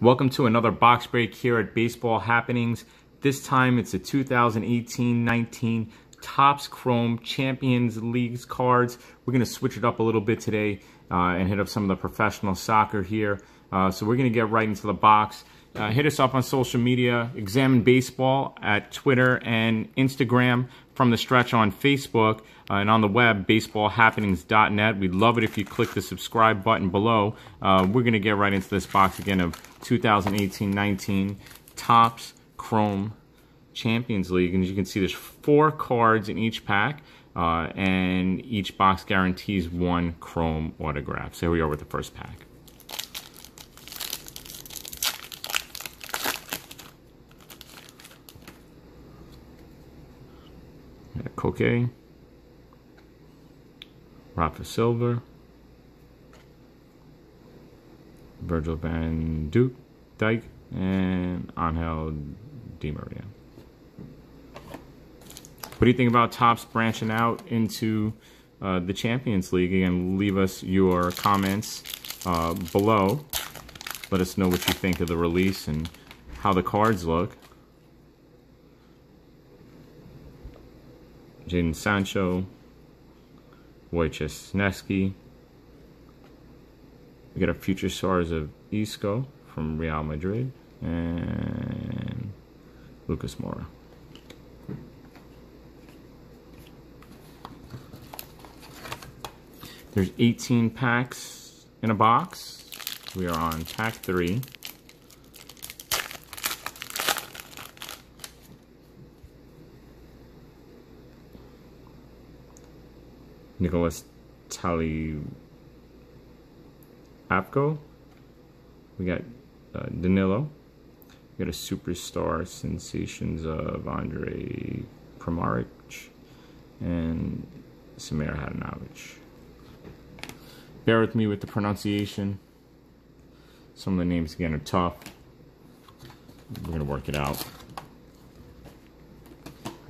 Welcome to another box break here at Baseball Happenings. This time it's the 2018-19 Topps Chrome Champions Leagues cards. We're going to switch it up a little bit today uh, and hit up some of the professional soccer here. Uh, so we're going to get right into the box. Uh, hit us up on social media, Examine Baseball at Twitter and Instagram, from the stretch on Facebook uh, and on the web, baseballhappenings.net. We'd love it if you click the subscribe button below. Uh, we're going to get right into this box again of 2018-19 Topps Chrome Champions League. And as you can see, there's four cards in each pack. Uh, and each box guarantees one Chrome autograph. So here we are with the first pack. Koke, Rafa Silva, Virgil van Duke, Dijk, and Angel Di Maria. What do you think about Topps branching out into uh, the Champions League? Again, leave us your comments uh, below. Let us know what you think of the release and how the cards look. Jadon Sancho, Wojciechowski. We got a future stars of Isco from Real Madrid and Lucas Moura. There's 18 packs in a box. We are on pack three. Nicholas Tally Apko. We got uh, Danilo. We got a superstar sensations of Andre Kramaric and Samir Hadanovic. Bear with me with the pronunciation. Some of the names again are tough. We're gonna work it out.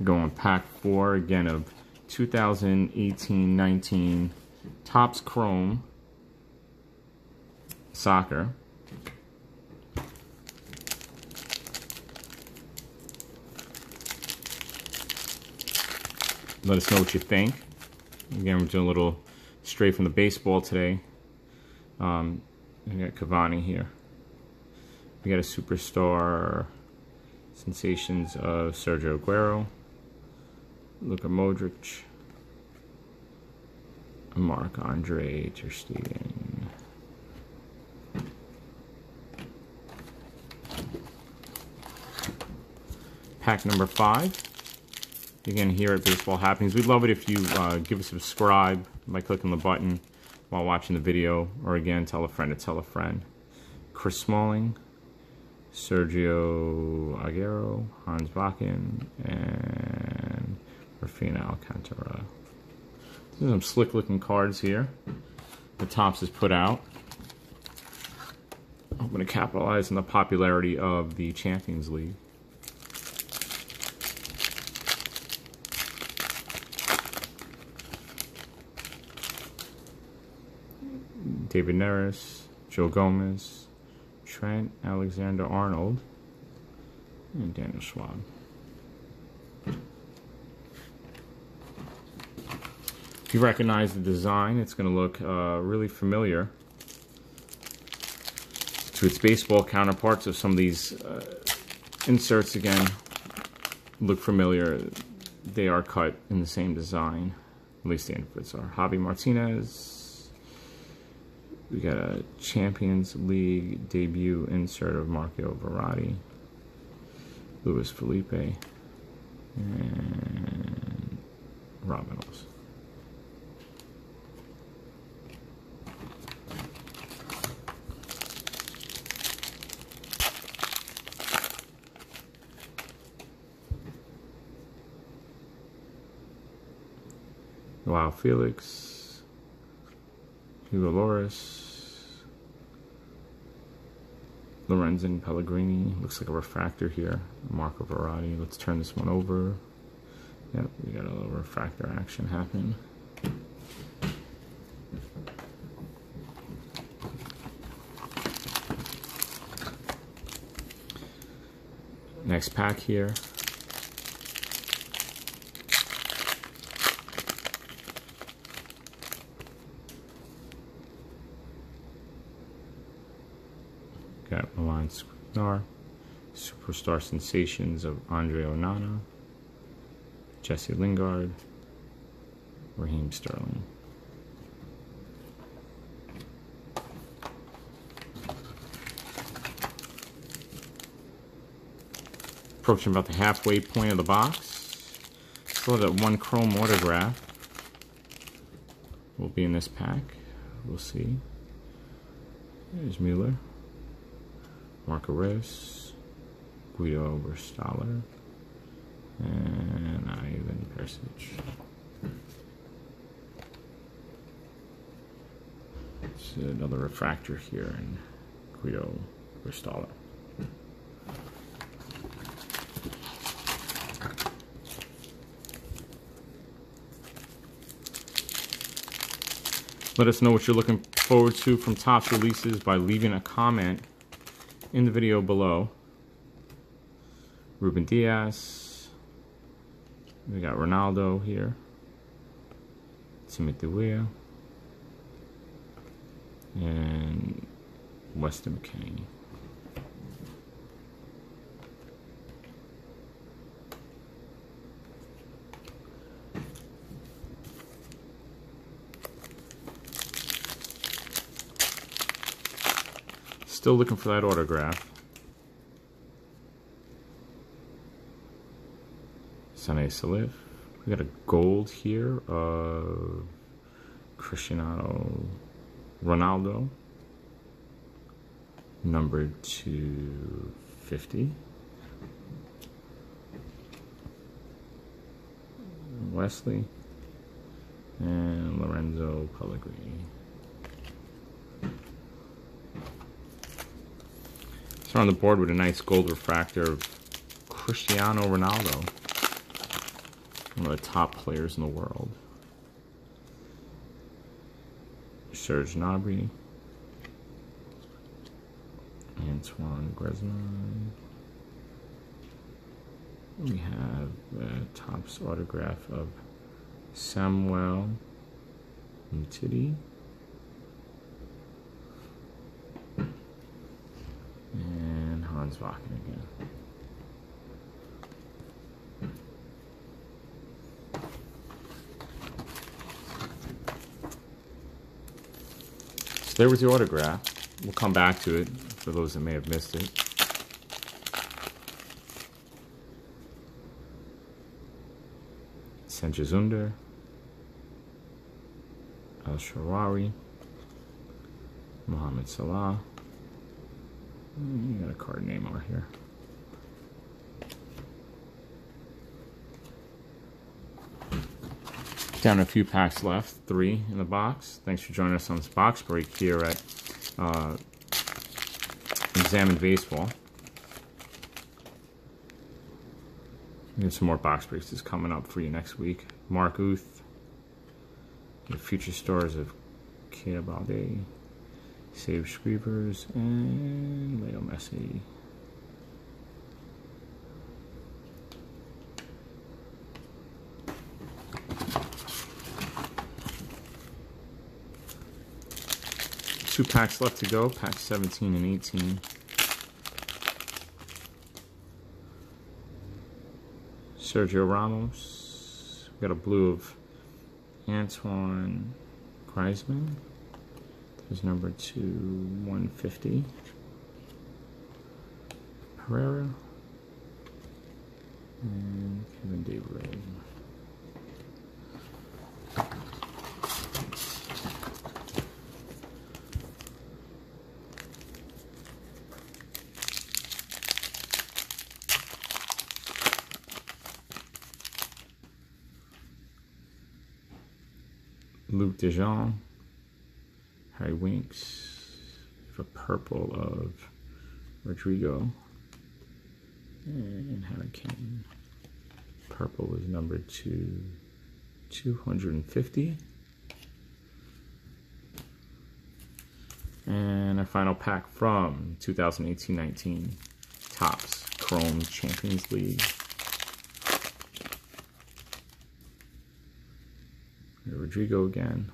Go on pack four again of 2018-19 Topps Chrome Soccer. Let us know what you think. Again, we're doing a little straight from the baseball today. Um, we got Cavani here. We got a superstar sensations of Sergio Aguero. Luka Modric, Marc-Andre Ter Stegen. Pack number five. Again, here at Baseball Happenings. We'd love it if you uh, give a subscribe by clicking the button while watching the video, or again, tell a friend to tell a friend. Chris Smalling, Sergio Aguero, Hans Bakken, and Rafael Alcantara. Some slick looking cards here. The Topps is put out. I'm going to capitalize on the popularity of the Champions League. David Neres, Joe Gomez, Trent Alexander-Arnold, and Daniel Schwaab. If you recognize the design, it's going to look uh, really familiar to its baseball counterparts of some of these uh, inserts again look familiar. They are cut in the same design. At least the inputs are. Javi Martinez. We got a Champions League debut insert of Marco Verratti. Luis Felipe. And Robben. Wow, Felix, Hugo Lloris, Lorenzo Pellegrini. Looks like a refractor here. Marco Verratti. Let's turn this one over. Yep, we got a little refractor action happen. Next pack here. Got Milan Skriniar, Superstar Sensations of Andre Onana, Jesse Lingard, Raheem Sterling. Approaching about the halfway point of the box. Still that one chrome autograph. Will be in this pack. We'll see. There's Mueller. Marco Reus. Guido Burgstaller. And Ivan Perisic. It's another refractor here in Guido Burgstaller. Let us know what you're looking forward to from Topps releases by leaving a comment in the video below. Ruben Dias. We got Ronaldo here. Timothy Weah. And Weston McKennie. Still looking for that autograph. Sunny Salif. We got a gold here of Cristiano Ronaldo. Number 250. Wesley. And Lorenzo Pellegrini. So on the board with a nice gold refractor of Cristiano Ronaldo. One of the top players in the world. Serge Gnabry. Antoine Griezmann. We have a Topps autograph of Samuel Umtiti. Wacken again. So there was the autograph. We'll come back to it for those that may have missed it. Cengiz Under, El Shaarawy, Mohamed Salah, you got a card name over here. Down a few packs left, three in the box. Thanks for joining us on this box break here at uh, Examined Baseball. We have some more box breaks is coming up for you next week. Mark Uth, the future stars of Keita Balde, Save Scrivers and Leo Messi. Two packs left to go, packs 17 and 18. Sergio Ramos. We got a blue of Antoine Griezmann is number two, 150. Herrera. And Kevin David. Luuk de Jong. Harry Winks. a purple of Rodrigo. And Harry Kane. Purple was number two, 250. And our final pack from 2018-19 Topps Chrome Champions League. Rodrigo again.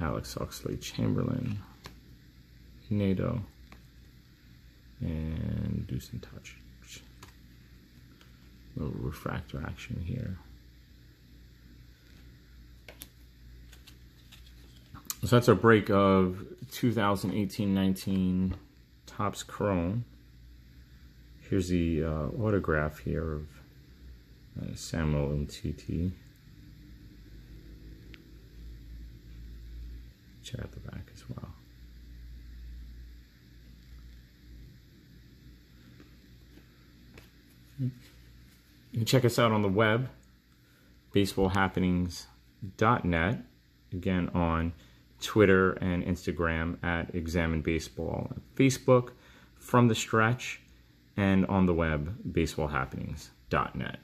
Alex Oxlade Chamberlain. Nato. And Dusan Touch. Little refractor action here. So that's our break of 2018-19 Topps Chrome. Here's the uh, autograph here of uh, Samuel Umtiti. Check out the back as well. You can check us out on the web, baseballhappenings.net. Again, on Twitter and Instagram at Examine Baseball, Facebook from the stretch, and on the web, baseballhappenings.net.